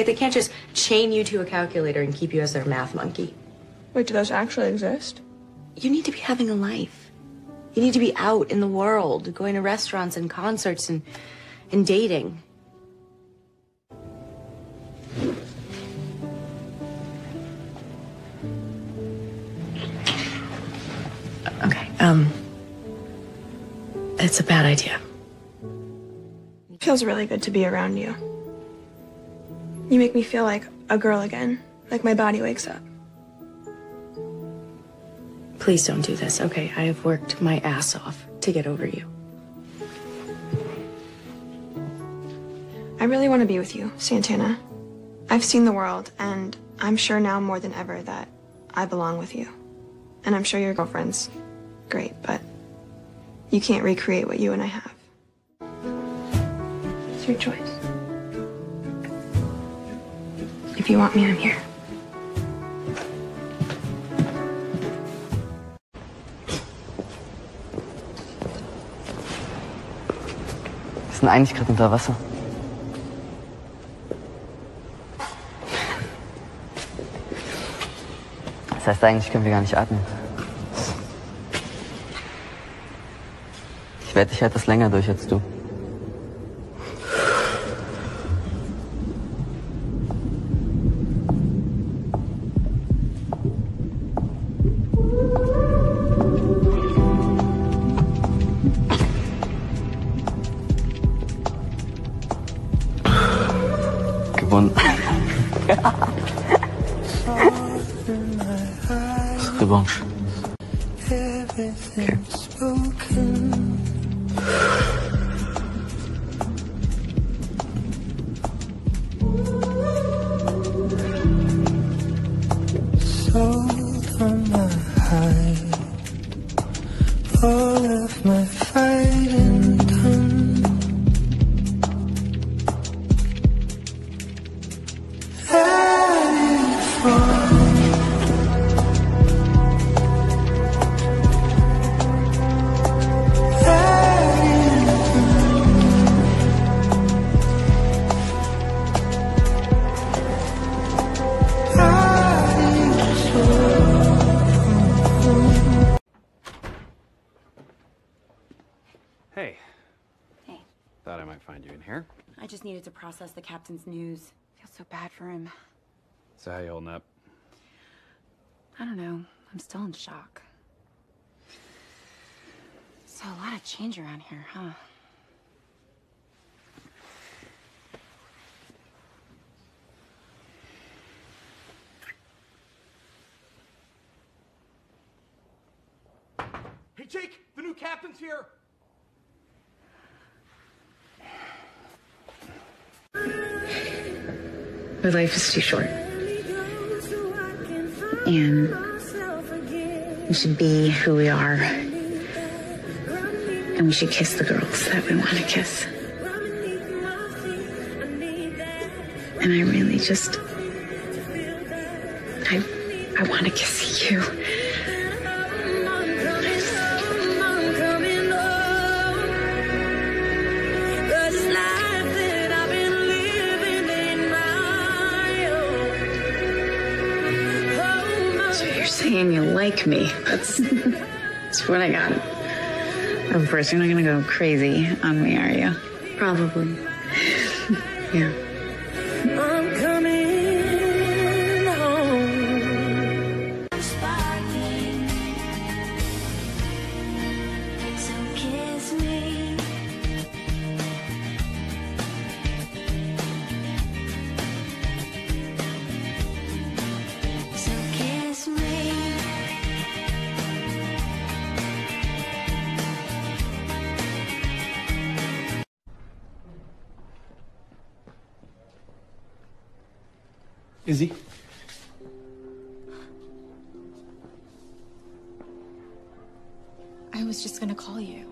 okay? They can't just chain you to a calculator and keep you as their math monkey. Wait, do those actually exist? You need to be having a life. You need to be out in the world, going to restaurants and concerts and, and dating. Okay, um, it's a bad idea. It feels really good to be around you. You make me feel like a girl again, like my body wakes up. Please don't do this, okay? I have worked my ass off to get over you. I really want to be with you, Santana. I've seen the world, and I'm sure now more than ever that I belong with you. And I'm sure your girlfriend's great, but you can't recreate what you and I have. It's your choice. You want me, I'm here. Wir sind eigentlich gerade unter Wasser. Das heißt, eigentlich können wir gar nicht atmen. Ich werde dich etwas länger durch als du. Gewonnen. Revanche. sold on might find you in here. I just needed to process the captain's news. Feel so bad for him. So how you holding up? I don't know. I'm still in shock. So a lot of change around here, huh? Hey, Jake, the new captain's here. My life is too short. And we should be who we are. And we should kiss the girls that we want to kiss. And I really just. I, I want to kiss you. You like me? That's, that's what I got. Of course, you're not gonna go crazy on me, are you? Probably. yeah. Izzy? I was just gonna call you.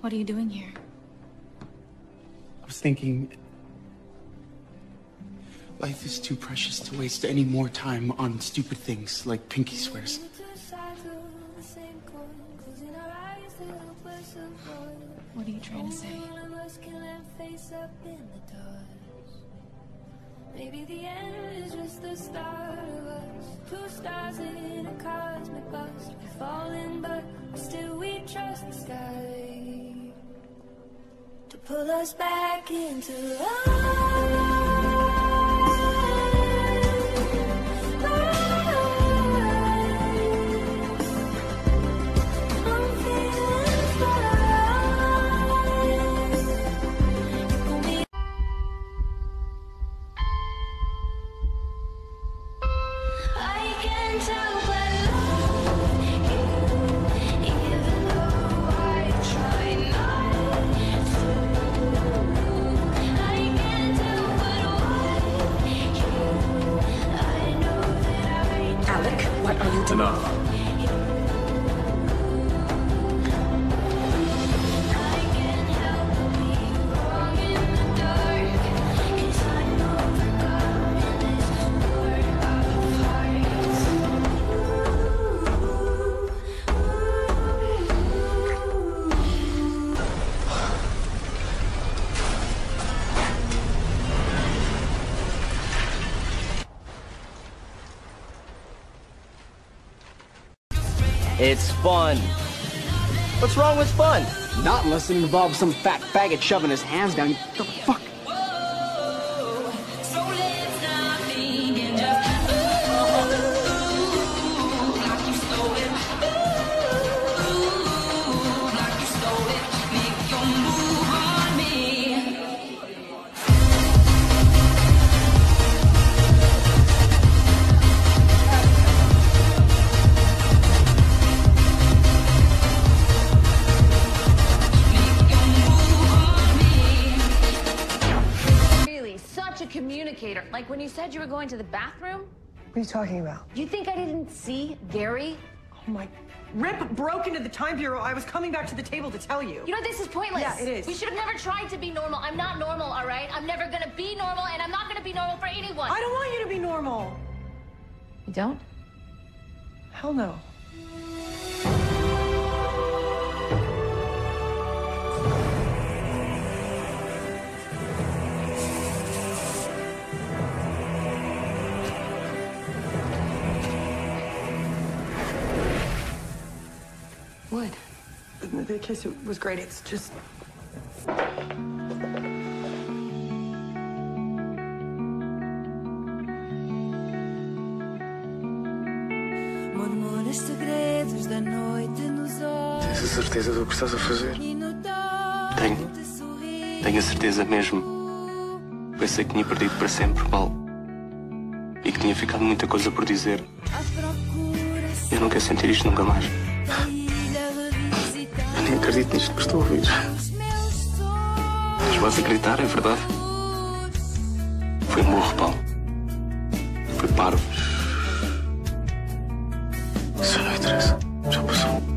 What are you doing here? I was thinking. Life is too precious to waste any more time on stupid things like Pinky swears. same coin, closing our eyes to help us avoid. What are you trying to say? Maybe the end is just the start of us. Two stars in a cosmic bust. We're falling, but still we trust the sky to pull us back into life. It's fun. What's wrong with fun? Not unless it involves some fat faggot shoving his hands down. The fuck? Like when you said you were going to the bathroom, What are you talking about? you think I didn't see Gary? Oh my. Rip broke into the time bureau. I was coming back to the table to tell you. You know, this is pointless. Yeah, it is. We should have never tried to be normal. I'm not normal, all right? I'm never gonna be normal, and I'm not gonna be normal for anyone. I don't want you to be normal. You don't? Hell no. What? The, the kiss was great. It's just. Murmuras segredos da noite nos olhos Tens a certeza do que estás a fazer? Tenho. Tenho a certeza mesmo. Pensei que tinha perdido para sempre, mal. E que tinha ficado muita coisa por dizer. Eu não quero sentir isto nunca mais acredito nisto que estou a ouvir. Mas vais acreditar, é verdade. Foi morro, Paulo. Foi parvo. Isso não interessa. Já passou.